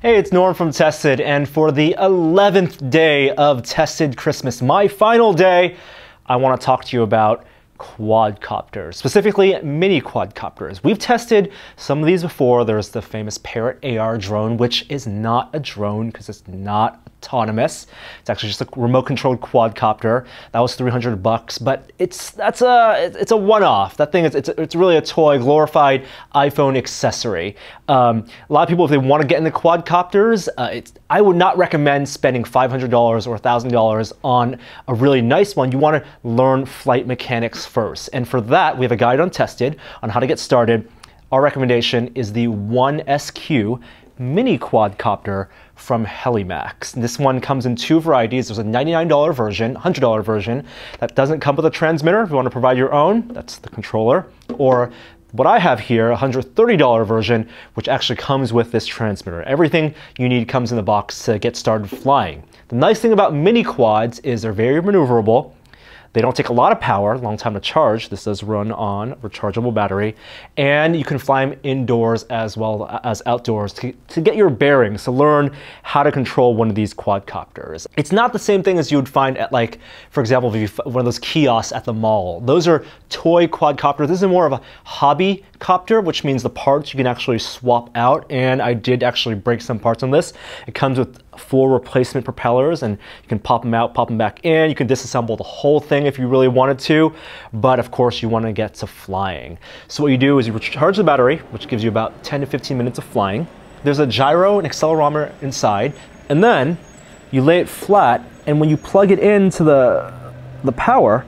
Hey, it's Norm from Tested, and for the 11th day of Tested Christmas, my final day, I want to talk to you about quadcopters, specifically mini quadcopters. We've tested some of these before. There's the famous Parrot AR drone, which is not a drone because it's not autonomous. It's actually just a remote controlled quadcopter. That was 300 bucks, but it's that's a it's a one-off. That thing is it's, it's really a toy, glorified iPhone accessory. Um, a lot of people, if they want to get into quadcopters, uh, I would not recommend spending $500 or $1,000 on a really nice one. You want to learn flight mechanics first, and for that, we have a guide on Tested on how to get started. Our recommendation is the 1SQ mini quadcopter from Helimax. This one comes in two varieties. There's a $99 version, $100 version that doesn't come with a transmitter. If you want to provide your own, that's the controller. Or what I have here, a $130 version, which actually comes with this transmitter. Everything you need comes in the box to get started flying. The nice thing about mini quads is they're very maneuverable. They don't take a lot of power, long time to charge. This does run on rechargeable battery. And you can fly them indoors as well as outdoors to, to get your bearings, to learn how to control one of these quadcopters. It's not the same thing as you would find at like, for example, one of those kiosks at the mall. Those are toy quadcopters. This is more of a hobby copter, which means the parts you can actually swap out. And I did actually break some parts on this. It comes with full replacement propellers and you can pop them out, pop them back in. You can disassemble the whole thing if you really wanted to, but of course you want to get to flying. So what you do is you recharge the battery, which gives you about 10 to 15 minutes of flying. There's a gyro and accelerometer inside, and then you lay it flat, and when you plug it into the, the power,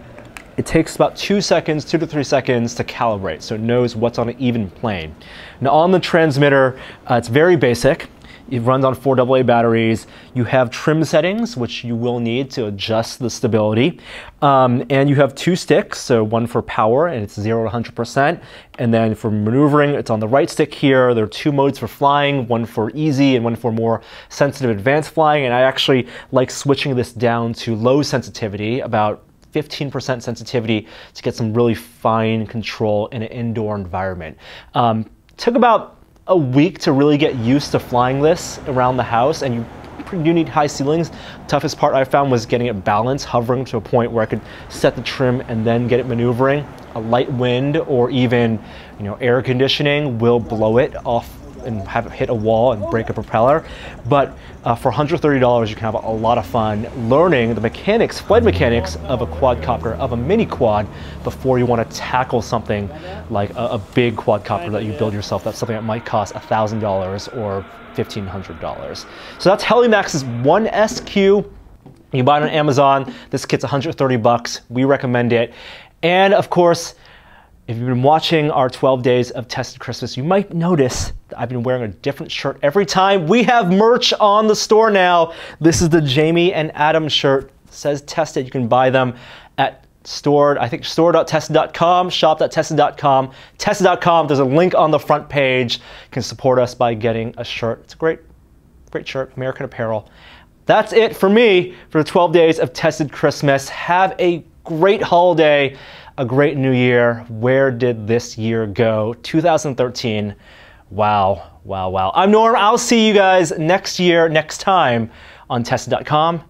it takes about two seconds, two to three seconds to calibrate, so it knows what's on an even plane. Now on the transmitter, uh, it's very basic. It runs on four AA batteries. You have trim settings, which you will need to adjust the stability. Um, and you have two sticks, so one for power, and it's 0 to 100%. And then for maneuvering, it's on the right stick here. There are two modes for flying, one for easy and one for more sensitive advanced flying. And I actually like switching this down to low sensitivity, about 15% sensitivity to get some really fine control in an indoor environment. Um, took about a week to really get used to flying this around the house and you do need high ceilings. Toughest part I found was getting it balanced, hovering to a point where I could set the trim and then get it maneuvering. A light wind or even you know air conditioning will blow it off and have it hit a wall and break a propeller. But uh, for $130, you can have a lot of fun learning the mechanics, flight mechanics of a quadcopter, of a mini quad, before you want to tackle something like a, a big quadcopter that you build yourself. That's something that might cost $1,000 or $1,500. So that's Helimax's 1SQ. You buy it on Amazon. This kit's 130 bucks. We recommend it. And of course, if you've been watching our 12 days of Tested Christmas, you might notice that I've been wearing a different shirt every time. We have merch on the store now. This is the Jamie and Adam shirt. It says Tested. You can buy them at stored, I think store.tested.com, shop.tested.com, tested.com. There's a link on the front page. You can support us by getting a shirt. It's a great, great shirt, American Apparel. That's it for me for the 12 days of Tested Christmas. Have a great holiday a great new year. Where did this year go? 2013. Wow, wow, wow. I'm Norm. I'll see you guys next year, next time on Tested.com